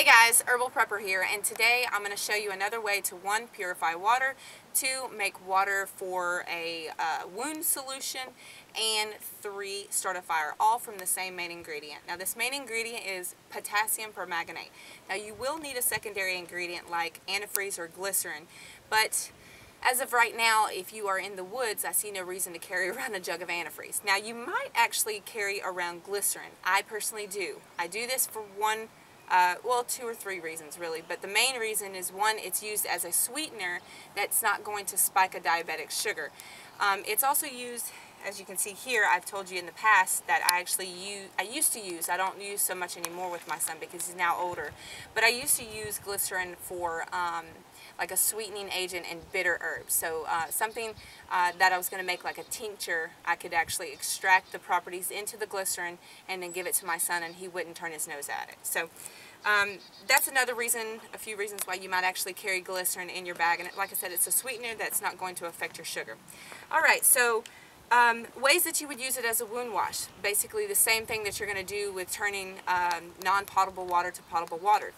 Hey guys, Herbal Prepper here, and today I'm going to show you another way to one, purify water, two, make water for a uh, wound solution, and three, start a fire, all from the same main ingredient. Now this main ingredient is potassium permanganate. Now you will need a secondary ingredient like antifreeze or glycerin, but as of right now, if you are in the woods, I see no reason to carry around a jug of antifreeze. Now you might actually carry around glycerin. I personally do. I do this for one uh, well, two or three reasons really, but the main reason is one, it's used as a sweetener that's not going to spike a diabetic sugar. Um, it's also used, as you can see here, I've told you in the past that I actually use, I used to use, I don't use so much anymore with my son because he's now older, but I used to use glycerin for um, like a sweetening agent in bitter herbs. So uh, something uh, that I was going to make like a tincture, I could actually extract the properties into the glycerin and then give it to my son and he wouldn't turn his nose at it. So um, that's another reason, a few reasons why you might actually carry glycerin in your bag. And like I said, it's a sweetener that's not going to affect your sugar. All right, so um, ways that you would use it as a wound wash. Basically the same thing that you're going to do with turning um, non-potable water to potable water.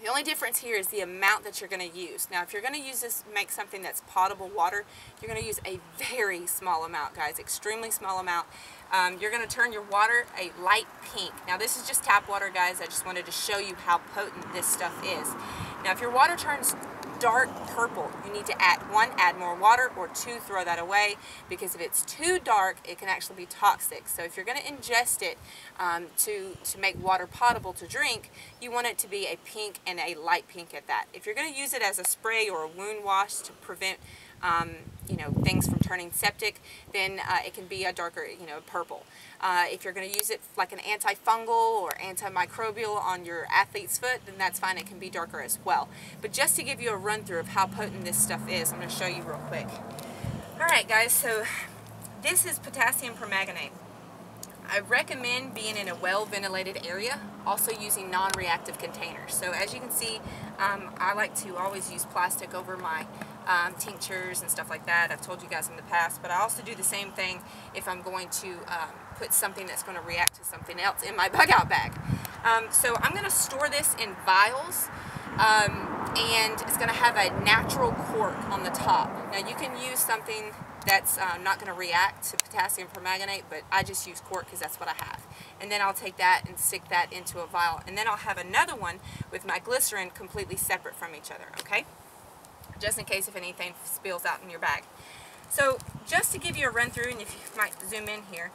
The only difference here is the amount that you're going to use. Now, if you're going to use this, make something that's potable water, you're going to use a very small amount, guys, extremely small amount. Um, you're going to turn your water a light pink. Now, this is just tap water, guys. I just wanted to show you how potent this stuff is. Now, if your water turns dark purple, you need to add, one, add more water, or two, throw that away, because if it's too dark, it can actually be toxic. So if you're going to ingest it um, to, to make water potable to drink, you want it to be a pink and a light pink at that. If you're going to use it as a spray or a wound wash to prevent um, you know, things from turning septic, then uh, it can be a darker, you know, purple. Uh, if you're going to use it like an antifungal or antimicrobial on your athlete's foot, then that's fine. It can be darker as well. But just to give you a run through of how potent this stuff is, I'm going to show you real quick. Alright guys, so this is potassium permanganate. I recommend being in a well-ventilated area, also using non-reactive containers. So as you can see, um, I like to always use plastic over my um, tinctures and stuff like that. I've told you guys in the past, but I also do the same thing if I'm going to um, put something that's going to react to something else in my bug out bag. Um, so I'm going to store this in vials um, and it's going to have a natural cork on the top. Now you can use something that's uh, not going to react to potassium permanganate, but I just use cork because that's what I have. And then I'll take that and stick that into a vial. And then I'll have another one with my glycerin completely separate from each other, okay? Just in case if anything spills out in your bag. So just to give you a run through, and if you might zoom in here,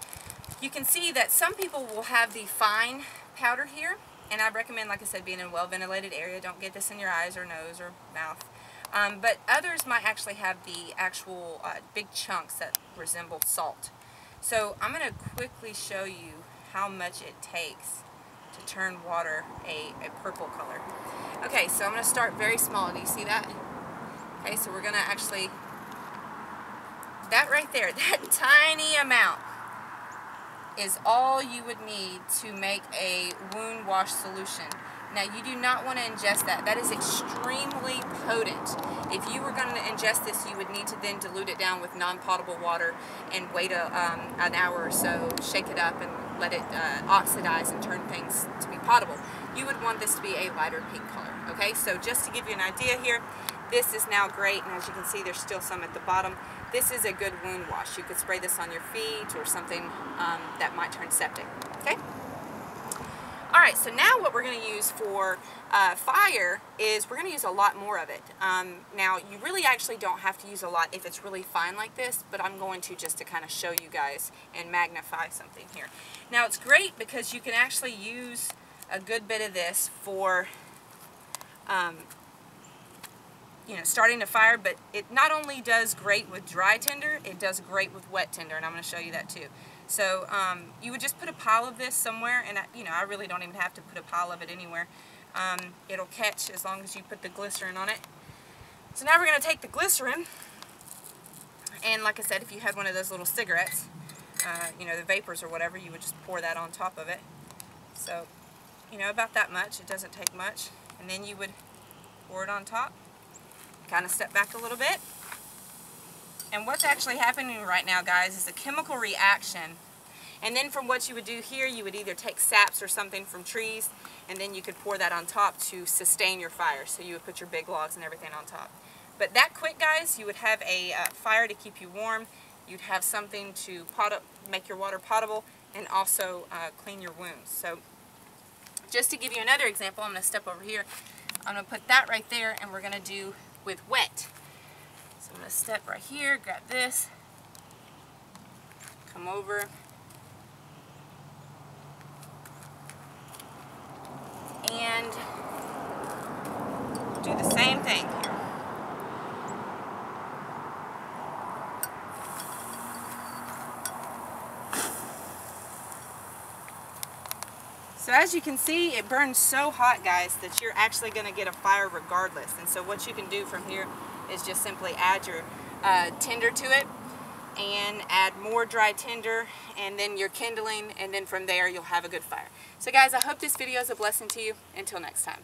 you can see that some people will have the fine powder here, and I recommend, like I said, being in a well-ventilated area. Don't get this in your eyes or nose or mouth. Um, but others might actually have the actual uh, big chunks that resemble salt. So I'm going to quickly show you how much it takes to turn water a, a purple color. Okay, so I'm going to start very small. Do you see that? Okay, so we're going to actually, that right there, that tiny amount is all you would need to make a wound wash solution. Now you do not want to ingest that. That is extremely potent. If you were going to ingest this, you would need to then dilute it down with non-potable water and wait a, um, an hour or so, shake it up and let it uh, oxidize and turn things to be potable. You would want this to be a lighter pink color. Okay, so just to give you an idea here, this is now great, and as you can see, there's still some at the bottom. This is a good wound wash. You could spray this on your feet or something um, that might turn septic, okay? All right, so now what we're going to use for uh, fire is we're going to use a lot more of it. Um, now, you really actually don't have to use a lot if it's really fine like this, but I'm going to just to kind of show you guys and magnify something here. Now, it's great because you can actually use a good bit of this for um, you know, starting to fire, but it not only does great with dry tinder, it does great with wet tinder, and I'm going to show you that too. So um, you would just put a pile of this somewhere, and I, you know, I really don't even have to put a pile of it anywhere. Um, it'll catch as long as you put the glycerin on it. So now we're going to take the glycerin, and like I said, if you had one of those little cigarettes, uh, you know, the vapors or whatever, you would just pour that on top of it. So, you know, about that much. It doesn't take much. And then you would pour it on top kind of step back a little bit. And what's actually happening right now, guys, is a chemical reaction. And then from what you would do here, you would either take saps or something from trees, and then you could pour that on top to sustain your fire. So you would put your big logs and everything on top. But that quick, guys, you would have a uh, fire to keep you warm. You'd have something to pot up, make your water potable, and also uh, clean your wounds. So just to give you another example, I'm going to step over here. I'm going to put that right there, and we're going to do with wet. So I'm going to step right here, grab this, come over, and do the same thing here. So as you can see, it burns so hot, guys, that you're actually going to get a fire regardless. And so what you can do from here is just simply add your uh, tinder to it and add more dry tinder and then your kindling and then from there you'll have a good fire. So guys, I hope this video is a blessing to you. Until next time.